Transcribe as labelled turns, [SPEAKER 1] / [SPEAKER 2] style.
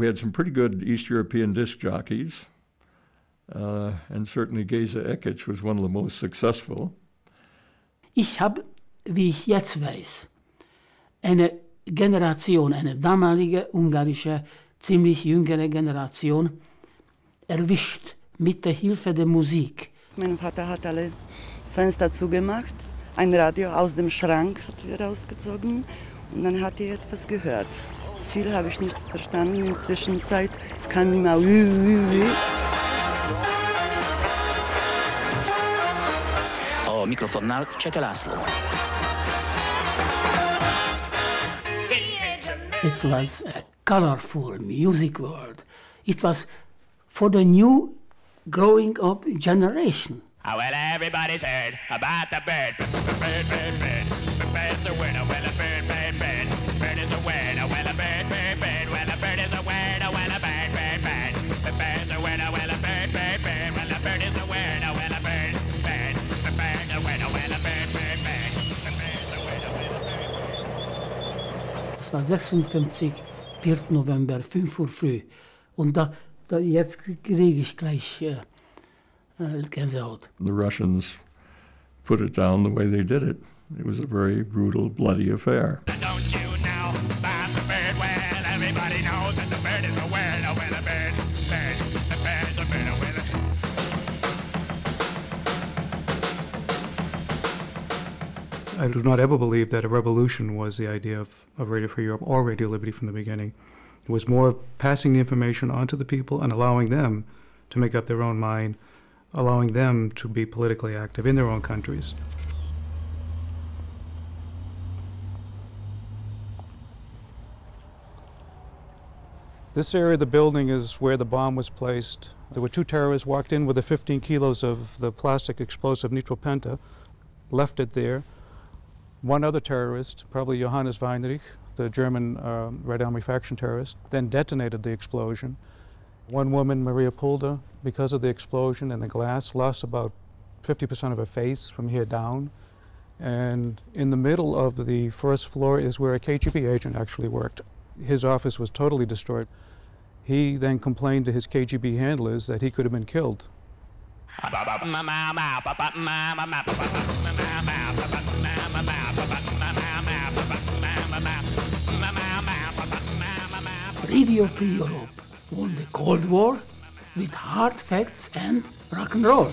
[SPEAKER 1] We had some pretty good East European disc jockeys, uh, and certainly Geza Ekic was one of the most successful.
[SPEAKER 2] Ich habe, wie ich jetzt weiß, eine Generation, eine damalige ungarische, ziemlich jüngere Generation erwischt mit der Hilfe der Musik.
[SPEAKER 3] Mein Vater hat alle Fenster zugemacht, ein Radio aus dem Schrank hat er rausgezogen und dann hat er etwas gehört. Viel habe ich nicht verstanden. In der Zwischenzeit kam immer Ü, Ü, Ü.
[SPEAKER 4] A mikrofonnál Cseke László.
[SPEAKER 2] It was a colorful music world. It was for the new growing up generation.
[SPEAKER 5] Oh, well, everybody's heard about the bird. Bird, bird, bird. The bird's a winner. Well, a bird.
[SPEAKER 2] Das war 56, 4. November, 5 Uhr früh. Und da, da jetzt kriege ich gleich äh, äh, Gänsehaut.
[SPEAKER 1] The Russians put it down the way they did it. It was a very brutal, bloody affair.
[SPEAKER 5] Don't you
[SPEAKER 6] I do not ever believe that a revolution was the idea of, of Radio Free Europe or Radio Liberty from the beginning. It was more of passing the information on to the people and allowing them to make up their own mind, allowing them to be politically active in their own countries. This area of the building is where the bomb was placed. There were two terrorists walked in with the 15 kilos of the plastic explosive nitropenta, left it there. One other terrorist, probably Johannes Weinrich, the German um, Red Army faction terrorist, then detonated the explosion. One woman, Maria Pulda, because of the explosion and the glass, lost about 50% of her face from here down. And in the middle of the first floor is where a KGB agent actually worked. His office was totally destroyed. He then complained to his KGB handlers that he could have been killed.
[SPEAKER 2] Radio Free Europe won the Cold War with hard facts and rock and roll.